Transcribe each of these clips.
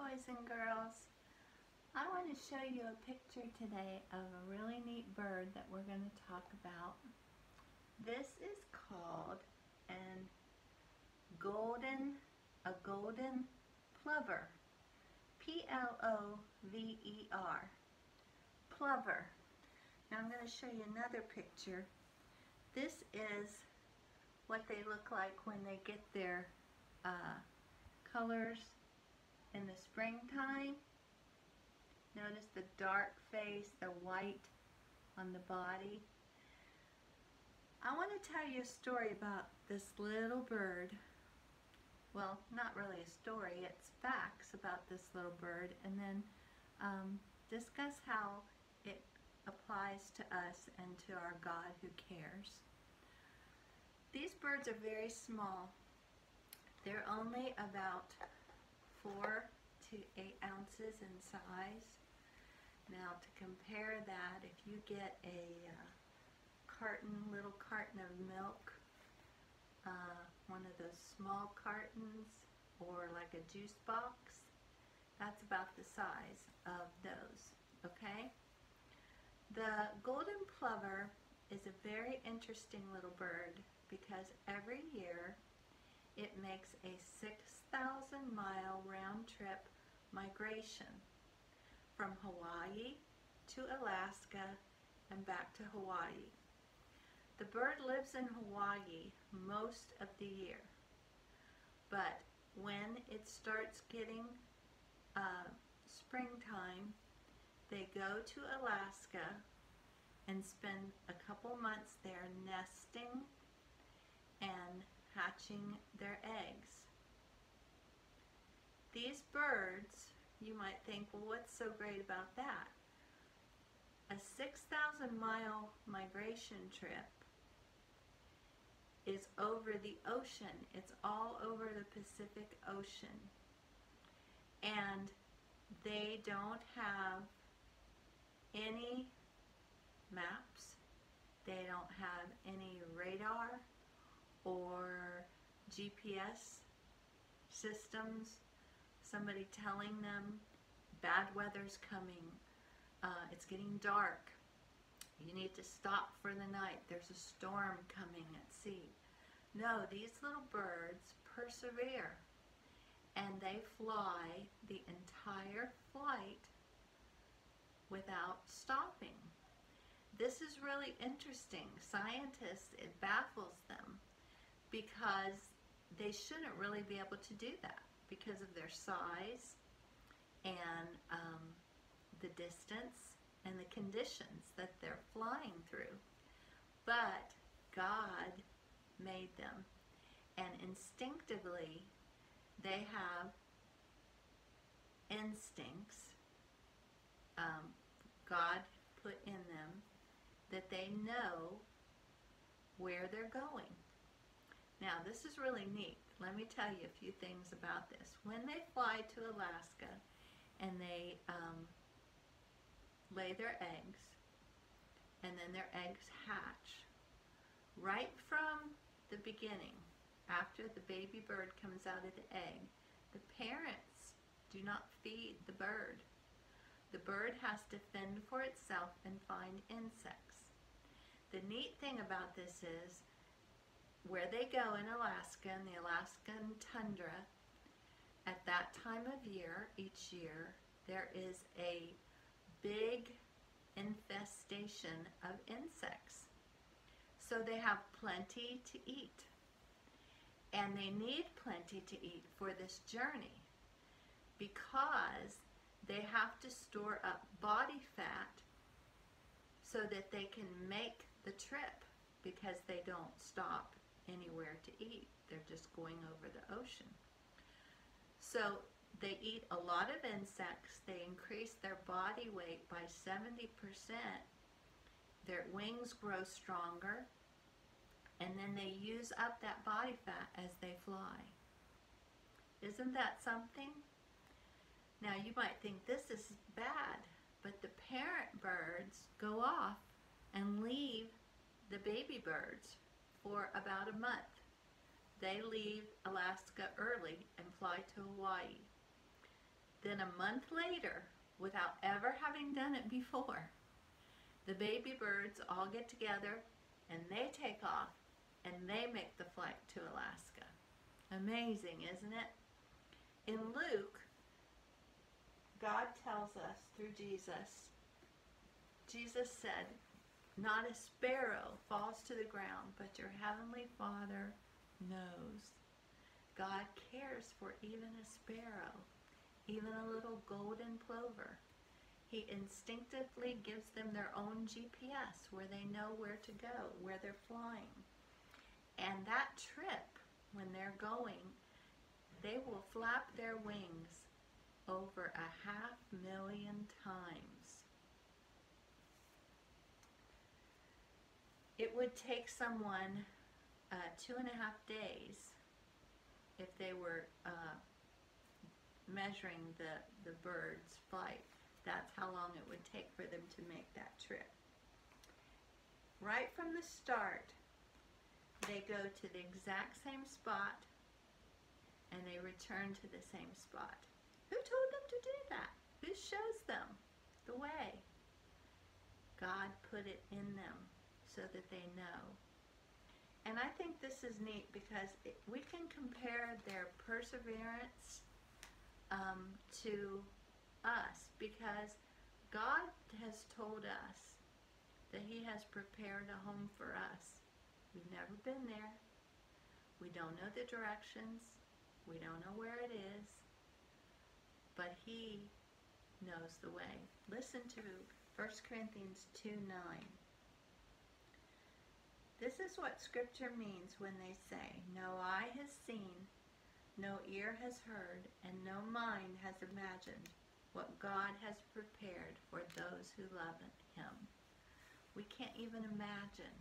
boys and girls. I want to show you a picture today of a really neat bird that we're going to talk about. This is called an golden, a golden plover. P-L-O-V-E-R. Plover. Now I'm going to show you another picture. This is what they look like when they get their uh, colors in the springtime. Notice the dark face, the white on the body. I want to tell you a story about this little bird. Well, not really a story, it's facts about this little bird and then um, discuss how it applies to us and to our God who cares. These birds are very small. They're only about four to eight ounces in size. Now to compare that, if you get a uh, carton, little carton of milk, uh, one of those small cartons, or like a juice box, that's about the size of those, okay? The golden plover is a very interesting little bird because every year it makes a 6,000 mile round trip migration from Hawaii to Alaska and back to Hawaii. The bird lives in Hawaii most of the year, but when it starts getting uh, springtime, they go to Alaska and spend a couple months there nesting and hatching their eggs. These birds, you might think, well, what's so great about that? A 6,000 mile migration trip is over the ocean. It's all over the Pacific Ocean. And they don't have any maps. They don't have any radar or GPS systems, somebody telling them bad weather's coming, uh, it's getting dark, you need to stop for the night, there's a storm coming at sea. No, these little birds persevere and they fly the entire flight without stopping. This is really interesting. Scientists, it baffles them because they shouldn't really be able to do that because of their size and um, the distance and the conditions that they're flying through. But God made them and instinctively they have instincts um, God put in them that they know where they're going. Now, this is really neat. Let me tell you a few things about this. When they fly to Alaska and they um, lay their eggs, and then their eggs hatch, right from the beginning, after the baby bird comes out of the egg, the parents do not feed the bird. The bird has to fend for itself and find insects. The neat thing about this is where they go in Alaska, in the Alaskan tundra, at that time of year, each year, there is a big infestation of insects. So they have plenty to eat. And they need plenty to eat for this journey because they have to store up body fat so that they can make the trip because they don't stop anywhere to eat. They're just going over the ocean. So they eat a lot of insects. They increase their body weight by 70%. Their wings grow stronger. And then they use up that body fat as they fly. Isn't that something? Now you might think this is bad, but the parent birds go off and leave the baby birds for about a month. They leave Alaska early and fly to Hawaii. Then a month later, without ever having done it before, the baby birds all get together and they take off and they make the flight to Alaska. Amazing, isn't it? In Luke, God tells us through Jesus, Jesus said, Not a sparrow falls to the ground, but your heavenly Father knows. God cares for even a sparrow, even a little golden plover. He instinctively gives them their own GPS where they know where to go, where they're flying. And that trip, when they're going, they will flap their wings over a half million times. It would take someone uh, two and a half days if they were uh, measuring the, the bird's flight. That's how long it would take for them to make that trip. Right from the start, they go to the exact same spot and they return to the same spot. Who told them to do that? Who shows them the way? God put it in them so that they know. And I think this is neat because it, we can compare their perseverance um, to us because God has told us that He has prepared a home for us. We've never been there. We don't know the directions. We don't know where it is but he knows the way. Listen to 1 Corinthians 2 9. This is what Scripture means when they say, No eye has seen, no ear has heard, and no mind has imagined what God has prepared for those who love Him. We can't even imagine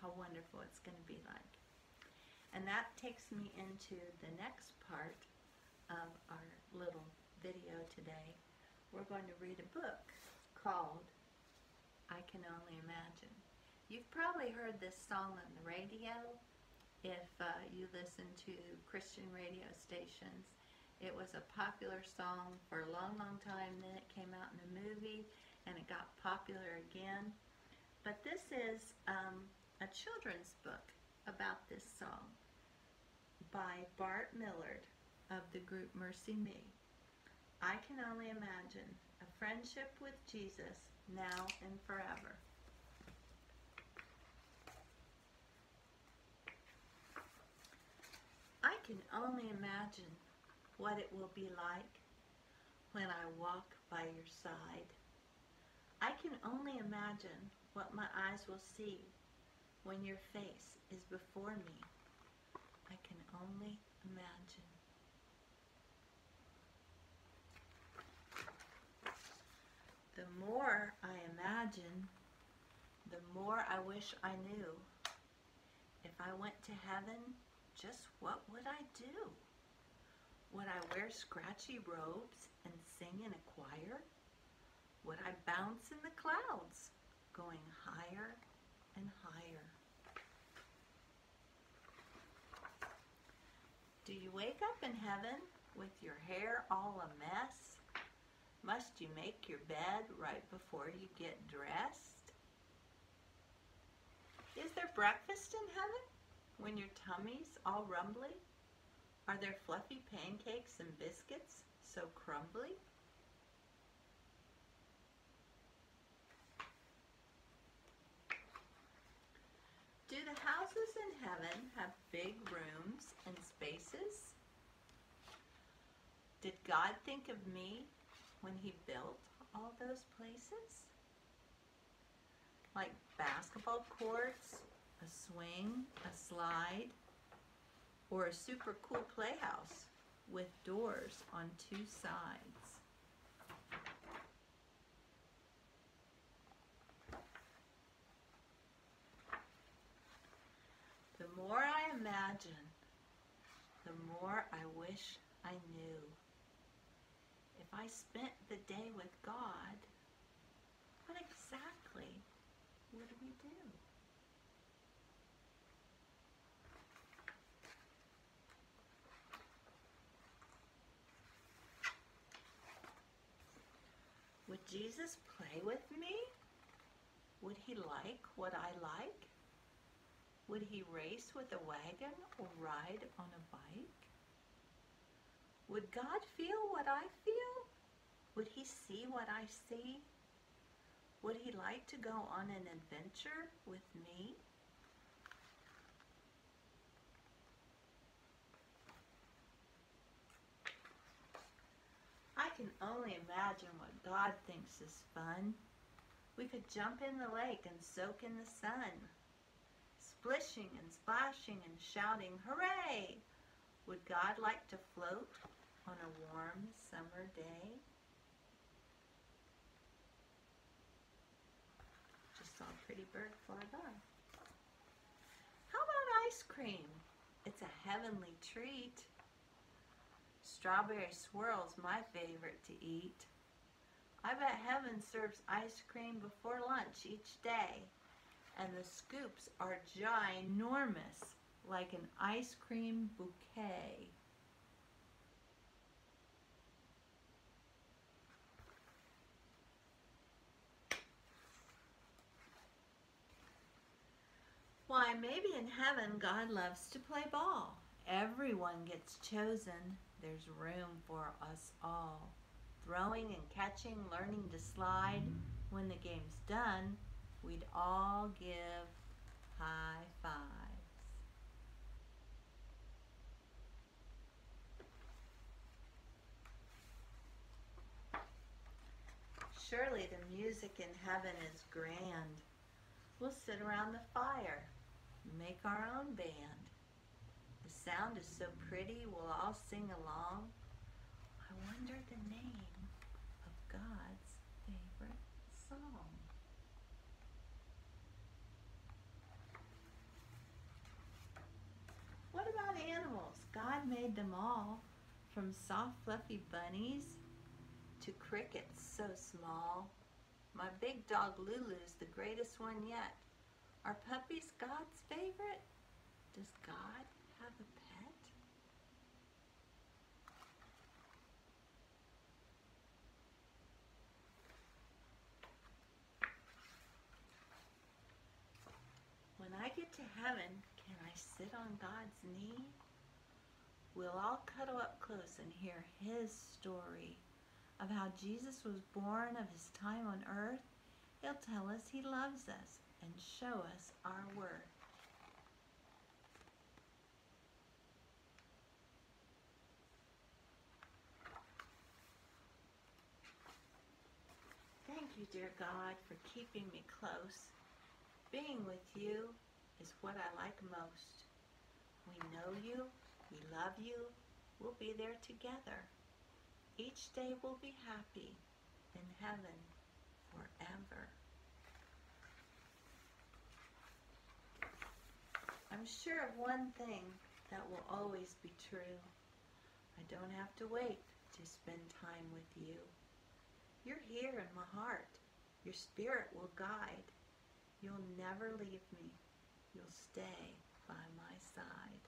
how wonderful it's going to be like. And that takes me into the next part of our little video today, we're going to read a book called I Can Only Imagine. You've probably heard this song on the radio if uh, you listen to Christian radio stations. It was a popular song for a long, long time. Then it came out in a movie and it got popular again. But this is um, a children's book about this song by Bart Millard of the group MercyMe. I can only imagine a friendship with Jesus now and forever. I can only imagine what it will be like when I walk by your side. I can only imagine what my eyes will see when your face is before me. I can only imagine. the more I imagine, the more I wish I knew. If I went to heaven, just what would I do? Would I wear scratchy robes and sing in a choir? Would I bounce in the clouds, going higher and higher? Do you wake up in heaven with your hair all a mess? Must you make your bed right before you get dressed? Is there breakfast in heaven when your tummy's all rumbly? Are there fluffy pancakes and biscuits so crumbly? Do the houses in heaven have big rooms and spaces? Did God think of me when he built all those places? Like basketball courts, a swing, a slide, or a super cool playhouse with doors on two sides. The more I imagine, the more I wish I knew. If I spent the day with God, what exactly would we do? Jesus play with me? Would he like what I like? Would he race with a wagon or ride on a bike? Would God feel what I feel? Would he see what I see? Would he like to go on an adventure with me? I can only imagine what God thinks is fun. We could jump in the lake and soak in the sun, splishing and splashing and shouting, hooray! Would God like to float on a warm summer day? Just saw a pretty bird fly by. How about ice cream? It's a heavenly treat. Strawberry swirl's my favorite to eat. I bet heaven serves ice cream before lunch each day. And the scoops are ginormous, like an ice cream bouquet. Why, maybe in heaven God loves to play ball. Everyone gets chosen. There's room for us all. Throwing and catching, learning to slide. When the game's done, we'd all give high fives. Surely the music in heaven is grand. We'll sit around the fire, make our own band. The sound is so pretty, we'll all sing along. I wonder the name of God's favorite song. What about animals? God made them all, from soft fluffy bunnies to crickets so small. My big dog Lulu's the greatest one yet. Are puppies God's favorite? Does God have a pet? When I get to heaven, can I sit on God's knee? We'll all cuddle up close and hear his story of how Jesus was born of his time on earth. He'll tell us he loves us and show us our worth. Thank you, dear God, for keeping me close. Being with you is what I like most. We know you, we love you, we'll be there together. Each day we'll be happy in heaven forever. I'm sure of one thing that will always be true. I don't have to wait to spend time with you. You're here in my heart. Your spirit will guide. You'll never leave me. You'll stay by my side.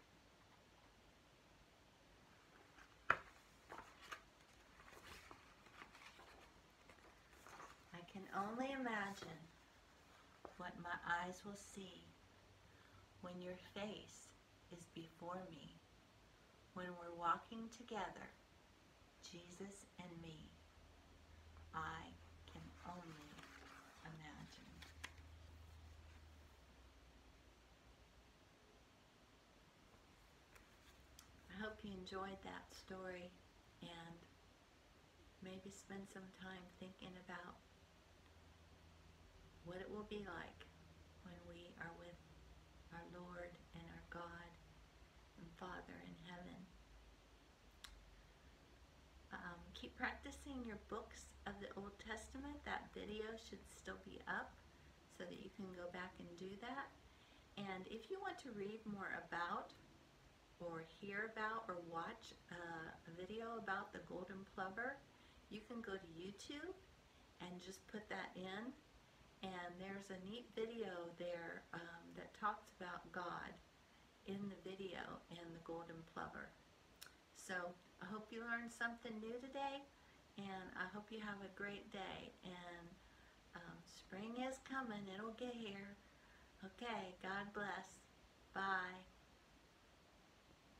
I can only imagine what my eyes will see when your face is before me, when we're walking together, Jesus and me. I can only imagine. I hope you enjoyed that story and maybe spend some time thinking about what it will be like when we are with our Lord and our God and Father in heaven. Um, keep practicing your books of the Old Testament. That video should still be up so that you can go back and do that. And if you want to read more about or hear about or watch uh, a video about the golden plover, you can go to YouTube and just put that in. And there's a neat video there um, that talks about God in the video and the golden plover. So I hope you learned something new today. and I hope you have a great day. And um, spring is coming, it'll get here. Okay, God bless.